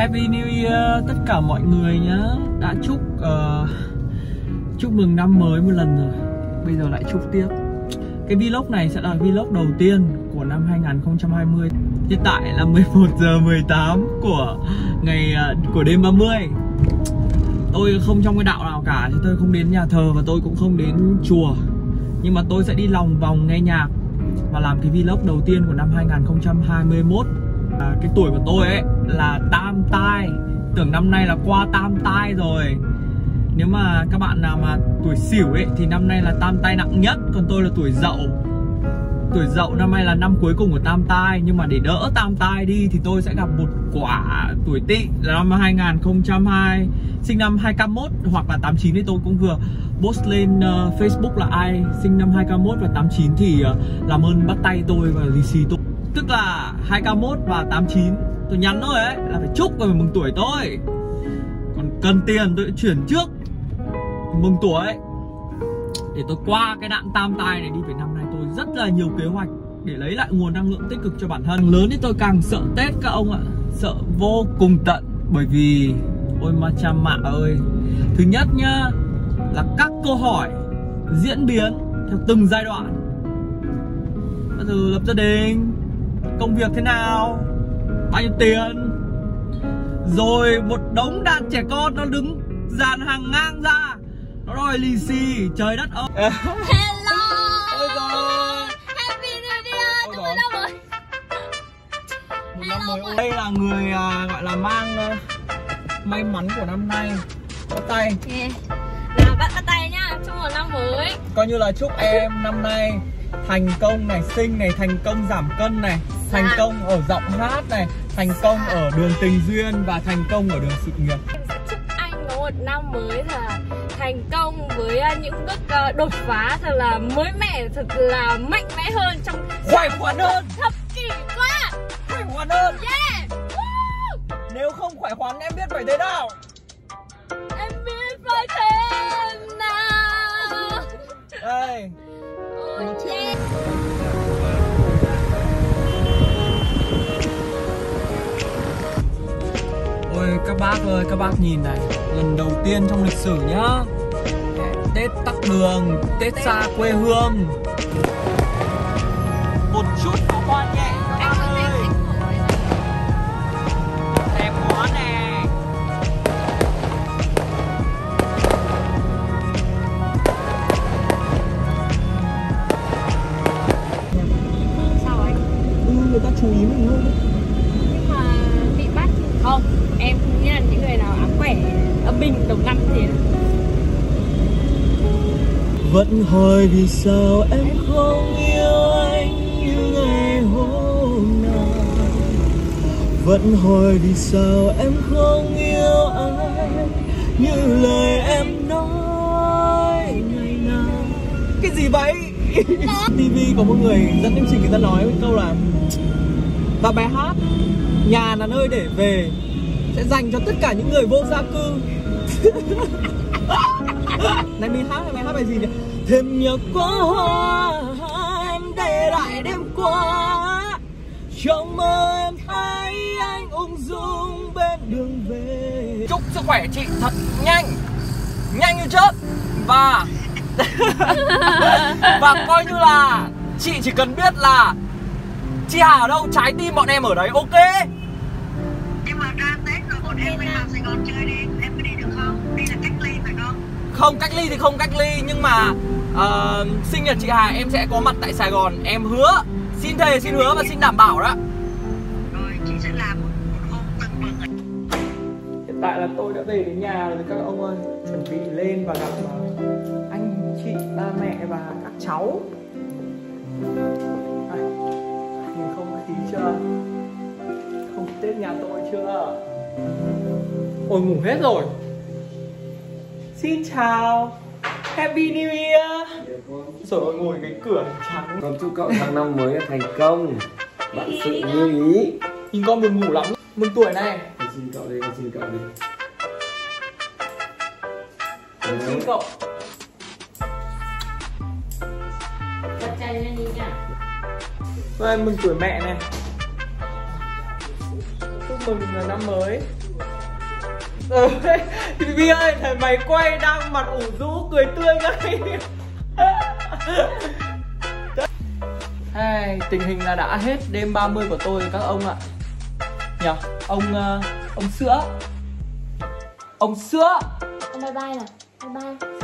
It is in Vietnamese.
Happy New Year tất cả mọi người nhé Đã chúc uh, chúc mừng năm mới một lần rồi. Bây giờ lại chúc tiếp. Cái vlog này sẽ là vlog đầu tiên của năm 2020 Hiện tại là 11 giờ 18 của ngày uh, của đêm 30 Tôi không trong cái đạo nào cả Chứ tôi không đến nhà thờ và tôi cũng không đến chùa. Nhưng mà tôi sẽ đi lòng vòng nghe nhạc Và làm cái vlog đầu tiên của năm 2021 à, Cái tuổi của tôi ấy là tam tai. Tưởng năm nay là qua tam tai rồi. Nếu mà các bạn nào mà tuổi xỉu ấy Thì năm nay là tam tai nặng nhất. Còn tôi là tuổi dậu. Tuổi dậu năm nay là năm cuối cùng của tam tai. Nhưng mà để đỡ tam tai đi Thì tôi sẽ gặp một quả tuổi tỵ Là năm 2002 Sinh năm 2K1 hoặc là 89 Thì tôi cũng vừa post lên uh, Facebook là ai Sinh năm 2K1 và 89 Thì uh, làm ơn bắt tay tôi và lì xì tôi. Tức là 2K1 và 89 Tôi nhắn thôi ấy, Là phải chúc và mừng tuổi tôi. Còn cần tiền tôi chuyển trước. Mừng tuổi Để tôi qua cái đạn tam tai này đi, Vì năm nay tôi rất là nhiều kế hoạch Để lấy lại nguồn năng lượng tích cực cho bản thân. Lớn thì tôi càng sợ Tết các ông ạ. Sợ vô cùng tận. Bởi vì, Ôi ma cha mạ ơi. Thứ nhất nhá, Là các câu hỏi Diễn biến theo từng giai đoạn. Bây giờ lập gia đình. Công việc thế nào? Bao nhiêu tiền? Rồi một đống đàn trẻ con nó đứng dàn hàng ngang ra. Nó đòi lì xì trời đất ơi. Hello. Ôi rồi Happy New Year. Chúc mừng năm mới một năm mới đây là người à, gọi là mang à, may mắn của năm nay. Bắt tay. Yeah. Nào bắt bắt tay nhá. Chúc mừng năm mới. Coi như là chúc em năm nay thành công này sinh này thành công giảm cân này thành Dạ. công ở giọng hát này thành công ở đường tình duyên và thành công ở đường sự nghiệp. Em sẽ chúc anh có một năm mới thật là thành công với à, những bước à, đột phá thật là mới mẻ thật là mạnh mẽ hơn trong khỏe khoắn hơn. thập kỷ qua. Khỏe khoắn hơn. Yeah. Woo! nếu không khỏe khoắn em biết phải thế nào? Em biết phải thế nào. Đây. Oh, yeah. Các bác ơi các bác nhìn này lần đầu tiên trong lịch sử nhá. Tết tắc đường tết xa quê hương. Một chút pháo hoa nhẹ các bác ơi. Đẹp quá nè. Sao anh? Ừ, người ta chú ý mình hơn đấy. nhưng mà bị bắt thì không? Em nghĩ là những người nào ám khỏe âm binh đầu năm thế Vẫn hỏi vì sao em không yêu anh như ngày hôm nào Vẫn hỏi vì sao em không yêu anh như lời em nói ngày nào? Cái gì vậy? TV có một người dẫn chương trình người ta nói một câu là Và bài hát Nhà là nơi để về Sẽ dành cho tất cả những người vô gia cư. Này mình hát này mình hát bài gì nhỉ? Thêm nhớ quá hoa em để lại đêm qua. Trong mơ em thấy anh ung dung bên đường về. Chúc sức khỏe chị thật nhanh. Nhanh như chớp. Và và coi như là chị chỉ cần biết là chị Hà ở đâu trái tim bọn em ở đấy ok? Nhưng mà ra em đi vào Sài Gòn chơi đi em có đi được không? Đi là cách ly phải không? Không cách ly thì không cách ly nhưng mà ờ, sinh nhật chị Hà em sẽ có mặt tại Sài Gòn. Em hứa xin thề xin hứa và xin đảm bảo đó. Rồi chị sẽ làm một, một hôm tưng bừng hiện tại là tôi đã về đến nhà rồi các ông ơi. Chuẩn bị lên và gặp ờ, anh chị ba mẹ và các cháu. Đây, nhìn không khí chưa? Không tết nhà tôi chưa ôi ngủ hết rồi. Xin chào. Happy new year. Rồi ôi ngồi cái cửa trắng. Con chúc cậu sang năm mới thành công. Bạn sự như ý. Nhìn con buồn ngủ lắm. Mừng tuổi này. Con xin cậu đi, con xin cậu đi. Xin cậu. Bật chân lên đi nhá Và mừng tuổi mẹ này. Chúc mừng là năm mới ừ, Vi ơi thầy mày quay đang mặt ủ rũ cười tươi ngay Hey, tình hình là đã hết đêm 30 của tôi các ông ạ. Nhờ, ông, uh, ông sữa. Ông sữa. Bye bye nào. Bye bye